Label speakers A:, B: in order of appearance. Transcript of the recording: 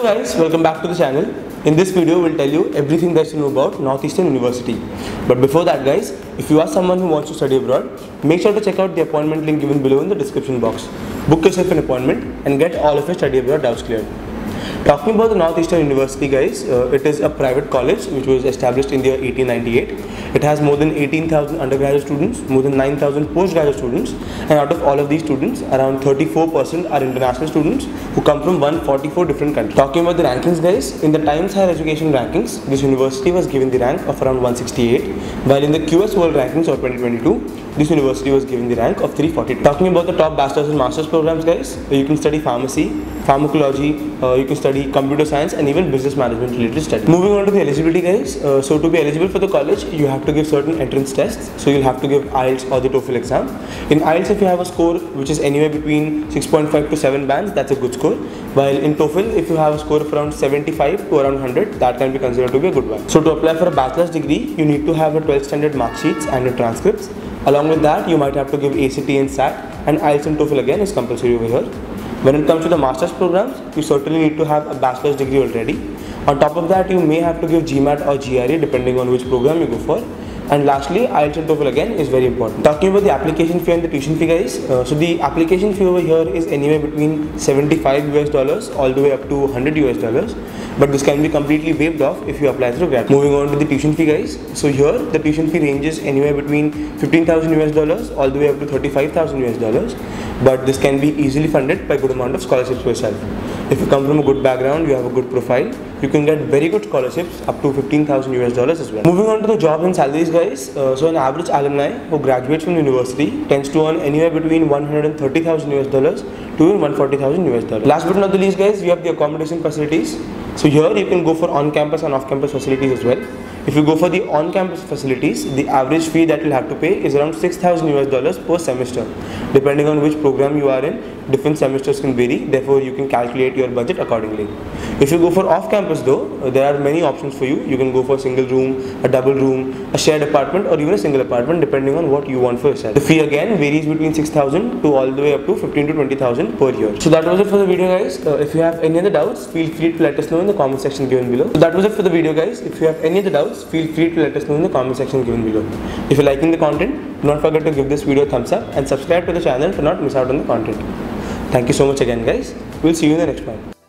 A: Hello guys, welcome back to the channel. In this video, we'll tell you everything that you know about Northeastern University. But before that guys, if you are someone who wants to study abroad, make sure to check out the appointment link given below in the description box. Book yourself an appointment and get all of your study abroad doubts cleared. Talking about the Northeastern University guys, uh, it is a private college which was established in the year 1898. It has more than 18,000 undergraduate students, more than 9,000 postgraduate students and out of all of these students, around 34% are international students who come from 144 different countries. Talking about the rankings guys, in the Times Higher Education rankings, this university was given the rank of around 168 while in the QS World Rankings of 2022, this university was given the rank of 340. Talking about the top bachelor's and master's programs guys, you can study pharmacy, pharmacology, uh, you can study computer science and even business management related studies. Moving on to the eligibility guys, uh, so to be eligible for the college, you have to give certain entrance tests. So you'll have to give IELTS or the TOEFL exam. In IELTS, if you have a score which is anywhere between 6.5 to 7 bands, that's a good score. While in TOEFL, if you have a score of around 75 to around 100, that can be considered to be a good one. So to apply for a bachelor's degree, you need to have a 12 standard mark sheets and your transcripts. Along with that, you might have to give ACT and SAT and IELTS and TOEFL again is compulsory over here. When it comes to the master's programs, you certainly need to have a bachelor's degree already. On top of that, you may have to give GMAT or GRE depending on which program you go for. And lastly, IELTS TOEFL again is very important. Talking about the application fee and the tuition fee guys, uh, so the application fee over here is anywhere between 75 US dollars all the way up to 100 US dollars. But this can be completely waived off if you apply through grad. Moving on to the tuition fee guys. So here the tuition fee ranges anywhere between 15,000 US dollars all the way up to 35,000 US dollars. But this can be easily funded by good amount of scholarships yourself. If you come from a good background, you have a good profile, you can get very good scholarships up to 15,000 US dollars as well. Moving on to the jobs and salaries guys. Uh, so an average alumni who graduates from university tends to earn anywhere between 130,000 US dollars to 140,000 US dollars. Last but not the least guys, we have the accommodation facilities. So here you can go for on-campus and off-campus facilities as well. If you go for the on-campus facilities, the average fee that you'll have to pay is around 6,000 US dollars per semester. Depending on which program you are in, different semesters can vary. Therefore, you can calculate your budget accordingly. If you go for off-campus though, there are many options for you. You can go for a single room, a double room, a shared apartment or even a single apartment depending on what you want for yourself. The fee again varies between 6,000 to all the way up to 15 to 20,000 per year. So that was it for the video guys. Uh, if you have any other doubts, feel free to let us know in the comment section given below. So that was it for the video guys. If you have any other doubts, feel free to let us know in the comment section given below. If you're liking the content, do not forget to give this video a thumbs up and subscribe to the channel to not miss out on the content. Thank you so much again guys. We'll see you in the next one.